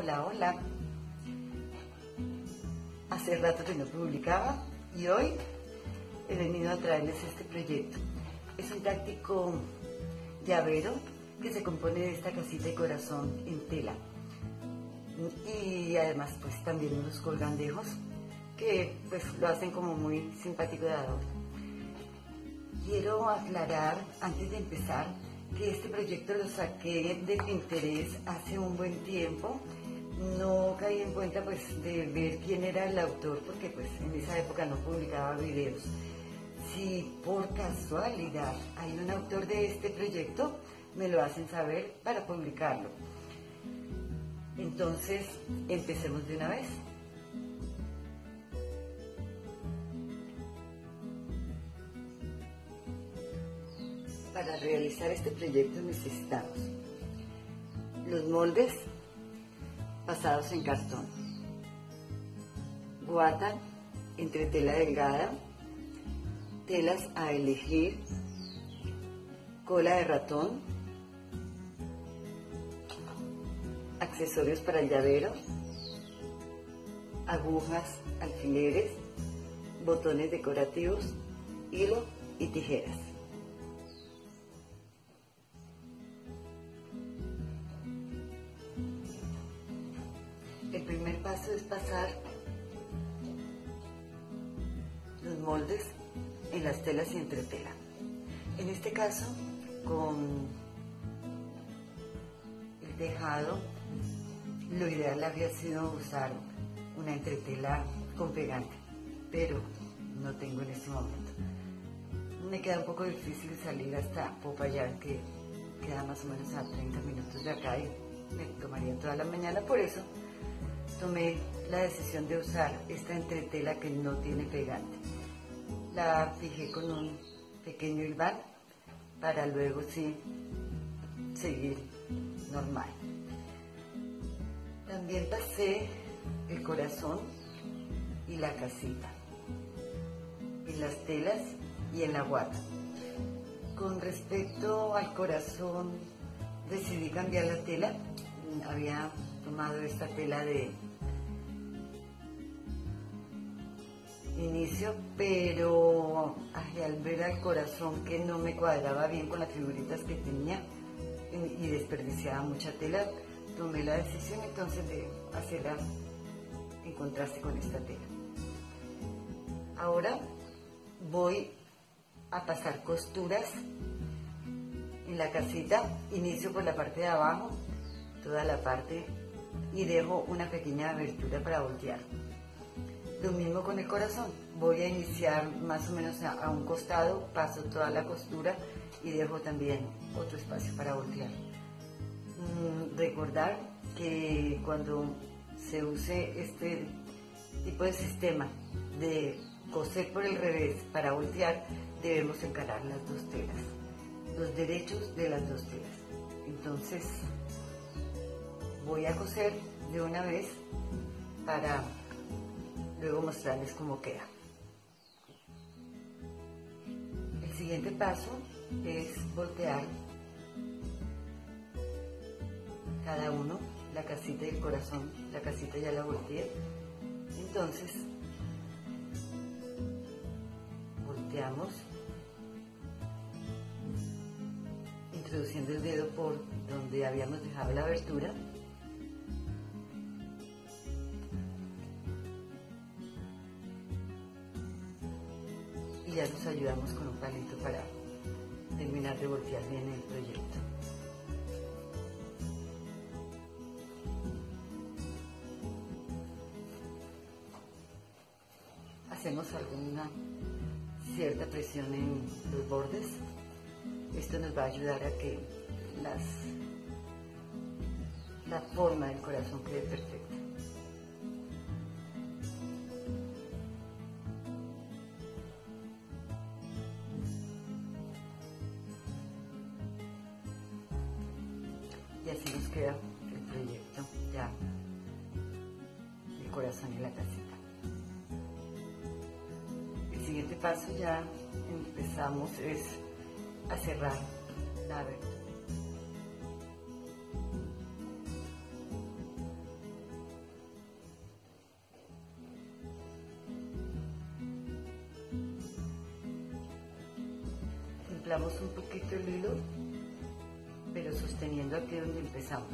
Hola, hola. Hace rato que no publicaba y hoy he venido a traerles este proyecto. Es un táctico llavero que se compone de esta casita de corazón en tela. Y además pues también unos colgandejos que pues lo hacen como muy simpático de adorno. Quiero aclarar antes de empezar que este proyecto lo saqué de Pinterest hace un buen tiempo. No caí en cuenta pues de ver quién era el autor porque pues en esa época no publicaba videos. Si por casualidad hay un autor de este proyecto, me lo hacen saber para publicarlo. Entonces, empecemos de una vez. Para realizar este proyecto necesitamos los moldes pasados en cartón, guata entre tela delgada, telas a elegir, cola de ratón, accesorios para el llavero, agujas, alfileres, botones decorativos, hilo y tijeras. Moldes en las telas y entretela. En este caso, con el tejado, lo ideal habría sido usar una entretela con pegante, pero no tengo en este momento. Me queda un poco difícil salir hasta Popayán, que queda más o menos a 30 minutos de acá y me tomaría toda la mañana, por eso tomé la decisión de usar esta entretela que no tiene pegante. La fijé con un pequeño hilván para luego sí seguir normal. También pasé el corazón y la casita, en las telas y en la guata. Con respecto al corazón, decidí cambiar la tela. Había tomado esta tela de inicio, pero al ver al corazón que no me cuadraba bien con las figuritas que tenía y desperdiciaba mucha tela, tomé la decisión entonces de hacerla en contraste con esta tela. Ahora voy a pasar costuras en la casita, inicio por la parte de abajo, toda la parte y dejo una pequeña abertura para voltear. Lo mismo con el corazón. Voy a iniciar más o menos a, un costado, paso toda la costura y dejo también otro espacio para voltear. Mm, recordar que cuando se use este tipo de sistema de coser por el revés para voltear, debemos encarar las dos telas, los derechos de las dos telas. Entonces, voy a coser de una vez para luego mostrarles cómo queda. El siguiente paso es voltear cada uno la casita y el corazón. La casita ya la volteé. Entonces, volteamos introduciendo el dedo por donde habíamos dejado la abertura ya nos ayudamos con un palito para terminar de voltear bien el proyecto. Hacemos alguna cierta presión en los bordes. Esto nos va a ayudar a que las, la forma del corazón quede perfecta. siguiente paso ya empezamos es a cerrar la verde. templamos un poquito el hilo, pero sosteniendo aquí donde empezamos.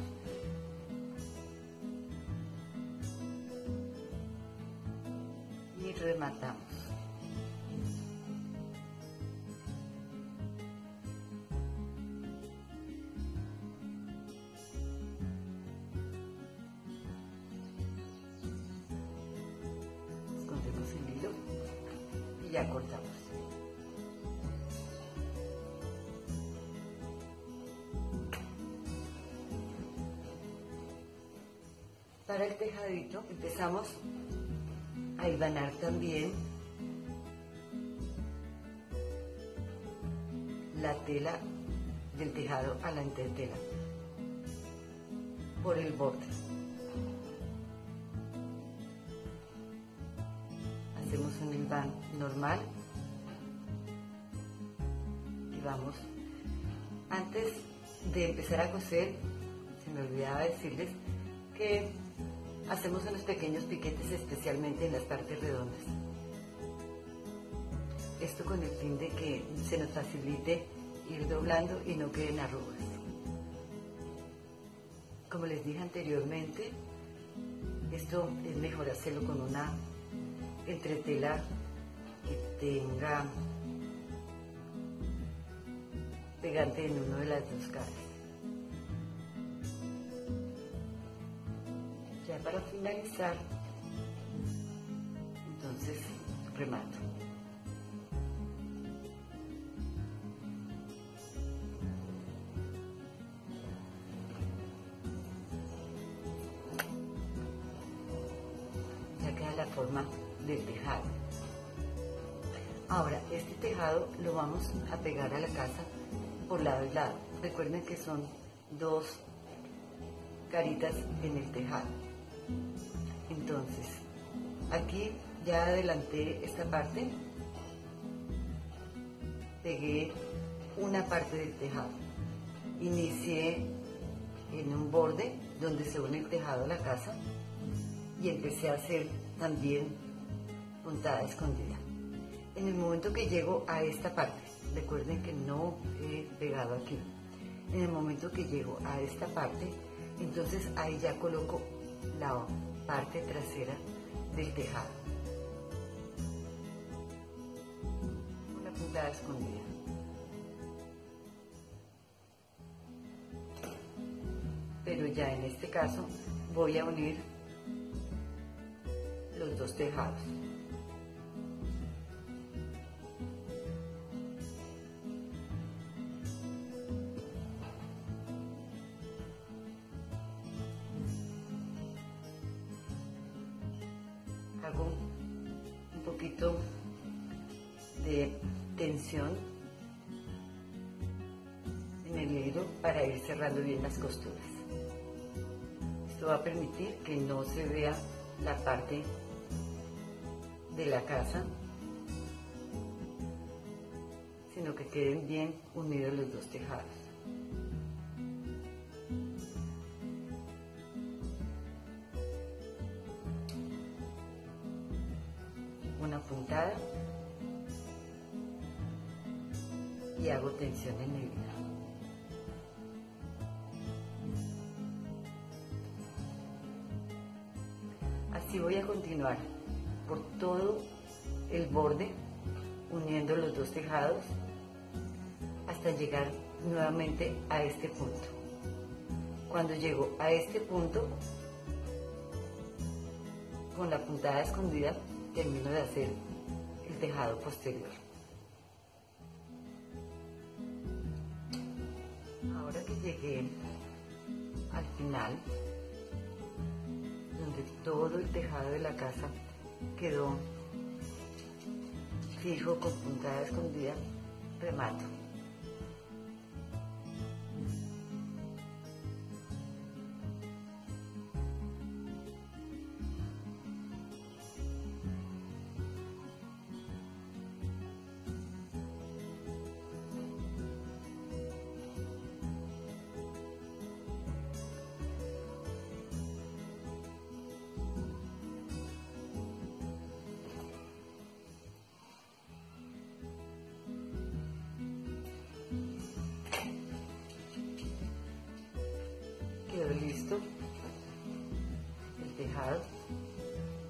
Y rematamos. Para el tejadito empezamos a hilvanar también la tela del tejado a la entretela por el borde. Hacemos un hilván normal y vamos. Antes de empezar a coser, se me olvidaba decirles que hacemos unos pequeños piquetes especialmente en las partes redondas. Esto con el fin de que se nos facilite ir doblando y no queden arrugas. Como les dije anteriormente, esto es mejor hacerlo con una entretela que tenga pegante en uno de las dos caras. Para finalizar, entonces remato. Ya queda la forma del tejado. Ahora, este tejado lo vamos a pegar a la casa por lado y lado. Recuerden que son dos caritas en el tejado. Entonces, aquí ya adelanté esta parte, pegué una parte del tejado, inicié en un borde donde se une el tejado a la casa y empecé a hacer también puntada escondida. En el momento que llego a esta parte, recuerden que no he pegado aquí, en el momento que llego a esta parte, entonces ahí ya coloco la parte trasera del tejado. Una puntada escondida. Pero ya en este caso voy a unir los dos tejados. Cerrando bien las costuras. Esto va a permitir que no se vea la parte de la casa, sino que queden bien unidos los dos tejados. una puntada y hago tensión en el hilo. Voy a continuar por todo el borde uniendo los dos tejados hasta llegar nuevamente a este punto. Cuando llego a este punto, con la puntada escondida, termino de hacer el tejado posterior. Ahora que llegué al final, todo el tejado de la casa quedó fijo con puntada escondida, remato.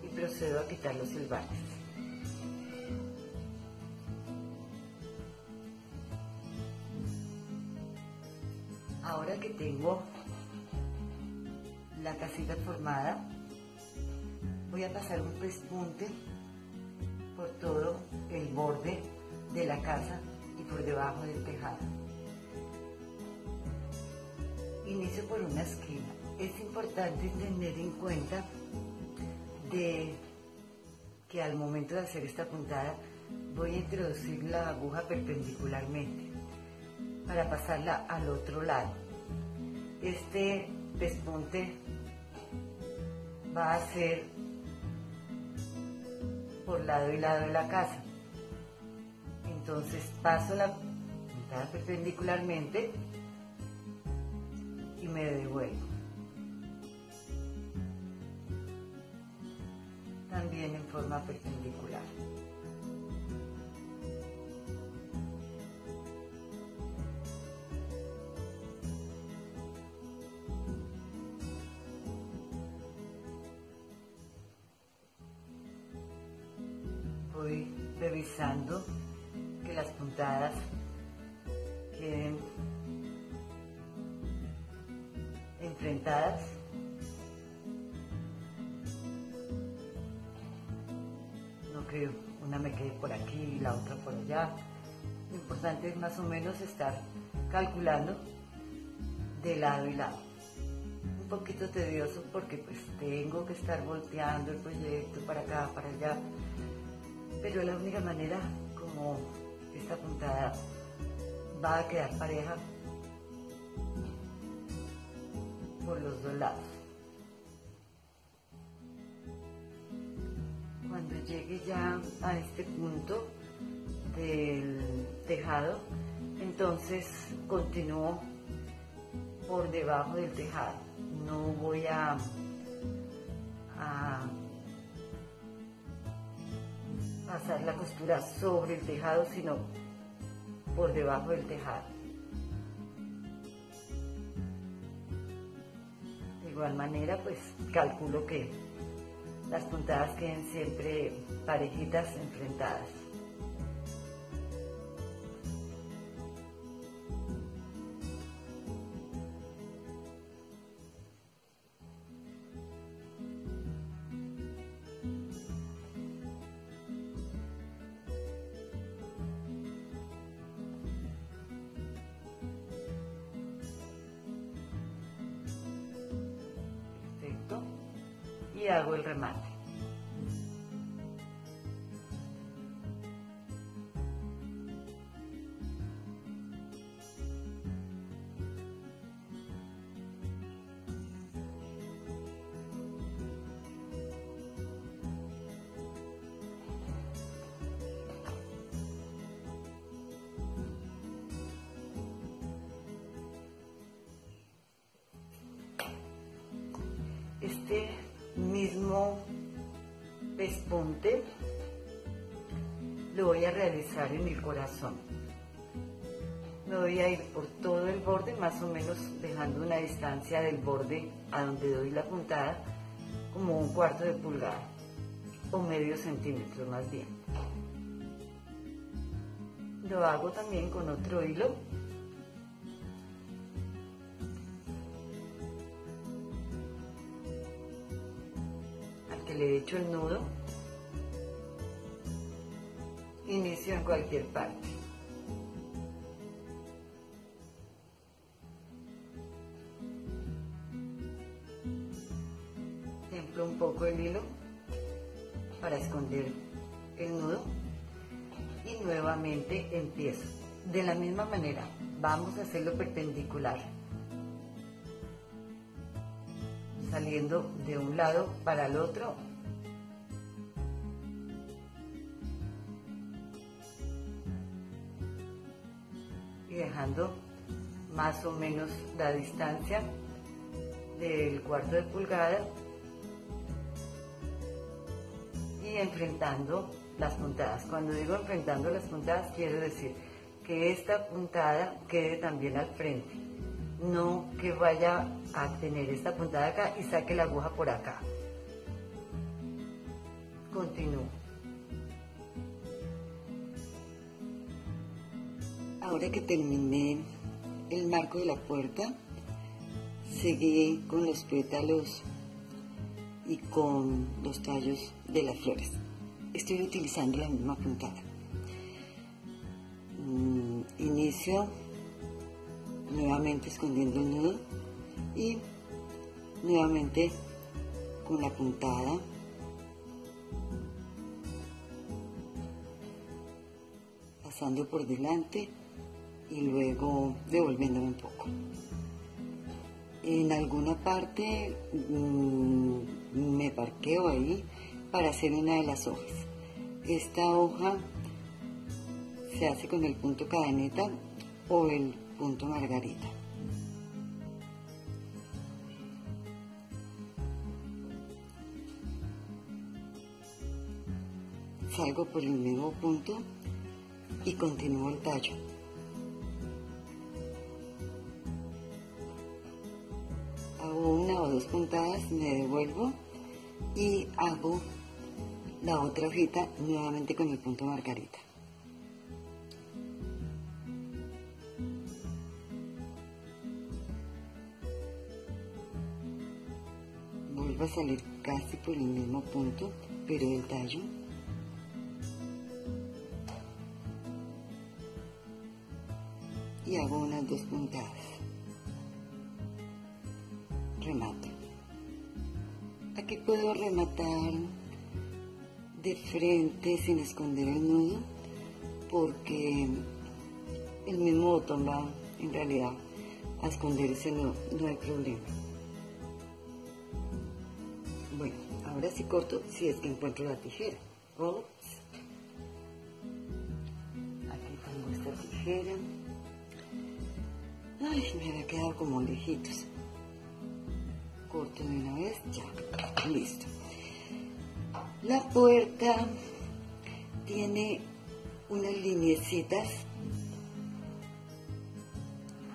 Y procedo a quitar los silbanes. Ahora que tengo la casita formada, voy a pasar un pespunte por todo el borde de la casa y por debajo del tejado. Inicio por una esquina. Es importante tener en cuenta de que al momento de hacer esta puntada voy a introducir la aguja perpendicularmente para pasarla al otro lado. Este pespunte va a ser por lado y lado de la casa. Entonces paso la puntada perpendicularmente y me devuelvo. También en forma perpendicular. Voy revisando que las puntadas queden enfrentadas. Una me quede por aquí y la otra por allá. Lo importante es más o menos estar calculando de lado y lado. Un poquito tedioso porque pues tengo que estar volteando el proyecto para acá, para allá. Pero es la única manera como esta puntada va a quedar pareja por los dos lados. Llegue ya a este punto del tejado, entonces continúo por debajo del tejado. No voy a, a pasar la costura sobre el tejado, sino por debajo del tejado. De igual manera, pues calculo que las puntadas queden siempre parejitas enfrentadas. Y hago el remate. Este mismo pespunte lo voy a realizar en el corazón. Me voy a ir por todo el borde, más o menos dejando una distancia del borde a donde doy la puntada, como un cuarto de pulgada, o medio centímetro más bien. Lo hago también con otro hilo le he hecho el nudo, inicio en cualquier parte. Templo un poco el hilo para esconder el nudo y nuevamente empiezo. De la misma manera, vamos a hacerlo perpendicular. Saliendo de un lado para el otro. Y dejando más o menos la distancia del cuarto de pulgada y enfrentando las puntadas. Cuando digo enfrentando las puntadas quiero decir que esta puntada quede también al frente, no que vaya a tener esta puntada acá y saque la aguja por acá. Continúo. Ahora que terminé el marco de la puerta, seguí con los pétalos y con los tallos de las flores. Estoy utilizando la misma puntada. Mm, inicio nuevamente escondiendo el nudo y nuevamente con la puntada pasando por delante y luego devolviéndome un poco. En alguna parte mm, me parqueo ahí para hacer una de las hojas. Esta hoja se hace con el punto cadeneta o el punto margarita. Salgo por el mismo punto y continúo el tallo. Hago una o dos puntadas, me devuelvo y hago la otra hojita nuevamente con el punto margarita. Vuelvo a salir casi por el mismo punto, pero el tallo y hago unas dos puntadas. Remato. Aquí puedo rematar de frente sin esconder el nudo porque el mismo botón va en realidad a esconder ese nudo, no hay problema. Bueno, ahora sí corto si es que encuentro la tijera. Aquí tengo esta tijera. Me había quedado como lejitos. Corto de una vez, ya, listo. La puerta tiene unas lineecitas,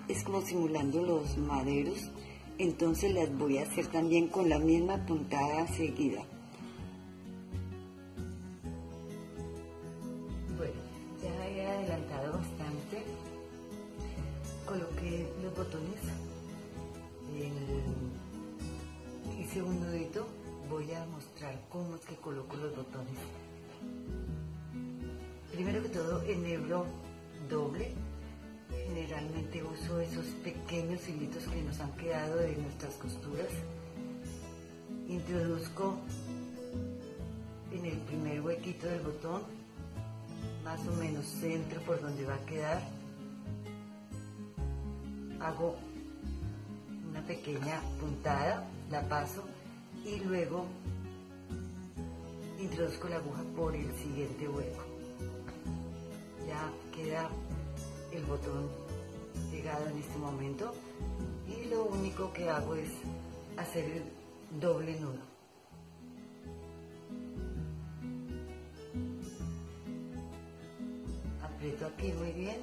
es como simulando los maderos, entonces las voy a hacer también con la misma puntada seguida. Introduzco la aguja por el siguiente hueco. Ya queda el botón pegado en este momento y lo único que hago es hacer el doble nudo. Aprieto aquí muy bien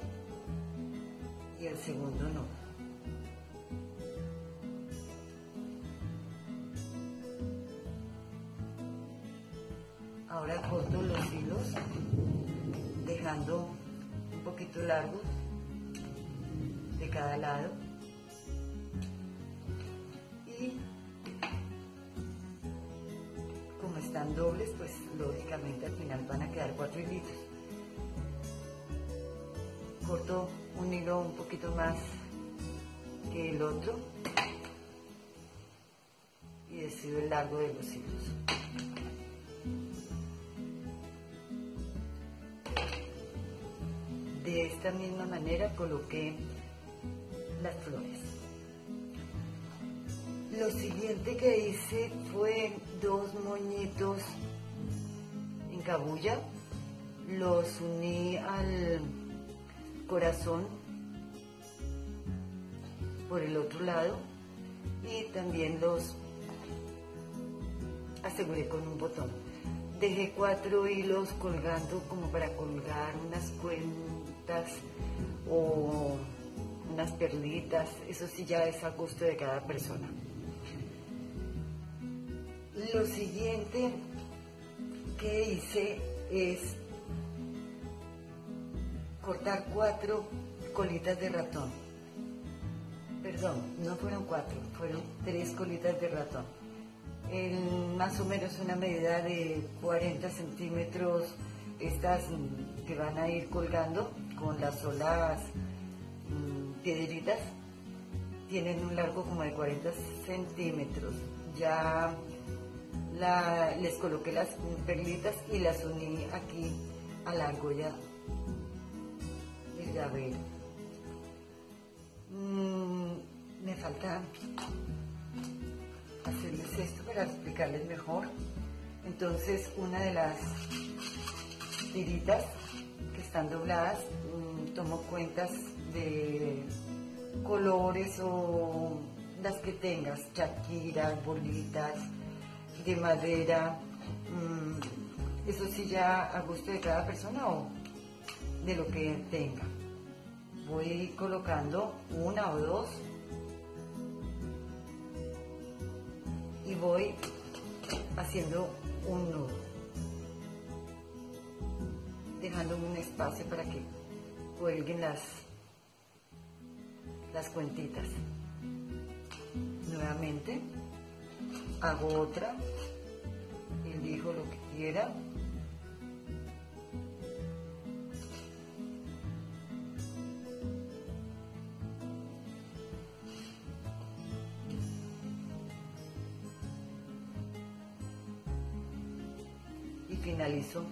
y el segundo no. Largos de cada lado. Y como están dobles pues lógicamente al final van a quedar cuatro hilitos. Corto un hilo un poquito más que el otro. Y decido el largo de los hilos esta misma manera coloqué las flores. Lo siguiente que hice fue dos moñitos en cabulla, los uní al corazón por el otro lado y también los aseguré con un botón. Dejé cuatro hilos colgando como para colgar unas o unas perlitas, eso sí ya es a gusto de cada persona. Lo siguiente que hice es cortar cuatro colitas de ratón. Perdón, no fueron cuatro, fueron tres colitas de ratón. En más o menos una medida de 40 centímetros, estas que van a ir colgando con las solas mm, piedritas, tienen un largo como de 40 centímetros. Ya les coloqué las perlitas y las uní aquí a la argolla del llavero. Mm, me falta hacerles esto para explicarles mejor. Entonces, una de las tiritas están dobladas, mm, tomo cuentas de colores o las que tengas, chaquiras, bolitas, de madera, mm, eso sí ya a gusto de cada persona o de lo que tenga. Voy colocando una o dos y voy haciendo un nudo, dejando un espacio para que cuelguen las, las cuentitas. Nuevamente hago otra, elijo lo que quiera. Y finalizo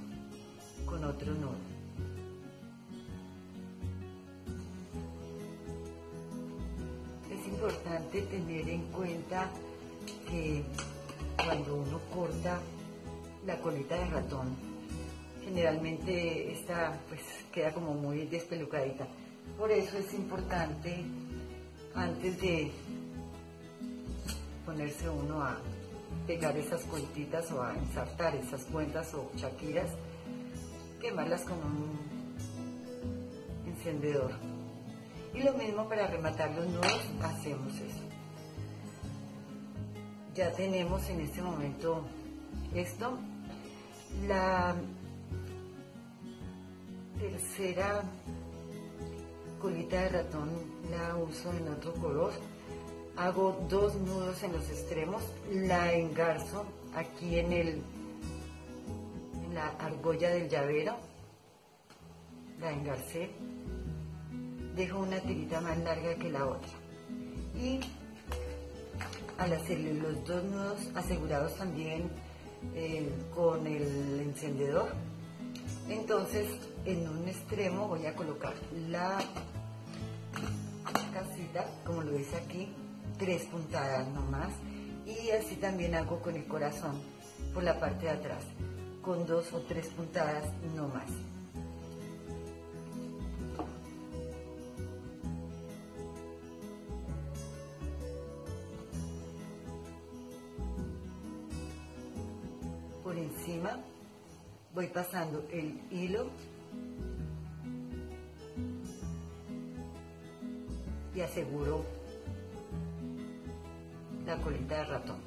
Es importante tener en cuenta que cuando uno corta la colita de ratón, generalmente esta pues queda como muy despelucadita. Por eso es importante antes de ponerse uno a pegar esas cuentitas o a ensartar esas cuentas o chaquiras, quemarlas con un encendedor. Y lo mismo para rematar los nudos, hacemos eso ya tenemos en este momento esto. La tercera colita de ratón la uso en otro color. Hago dos nudos en los extremos, la engarzo aquí en el la argolla del llavero, la engarcé, dejo una tirita más larga que la otra y al hacerle los dos nudos asegurados también eh, con el encendedor. Entonces en un extremo voy a colocar la casita, como lo dice aquí, tres puntadas nomás. Y así también hago con el corazón por la parte de atrás, con dos o tres puntadas no más. encima voy pasando el hilo y aseguro la colita de ratón.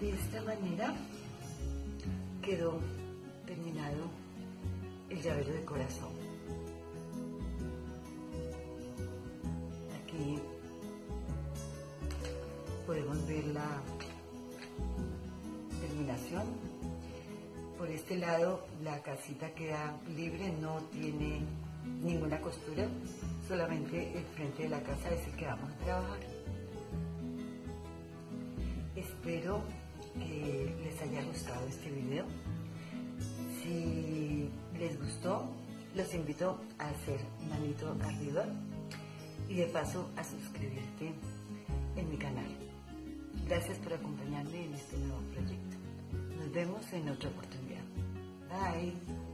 De esta manera quedó terminado el llavero de corazón. Aquí podemos ver la terminación. Por este lado la casita queda libre, no tiene ninguna costura, solamente el frente de la casa es el que vamos a trabajar. Espero que les haya gustado este video. Si les gustó, los invito a hacer manito arriba y de paso a suscribirte en mi canal. Gracias por acompañarme en este nuevo proyecto. Nos vemos en otra oportunidad. Bye.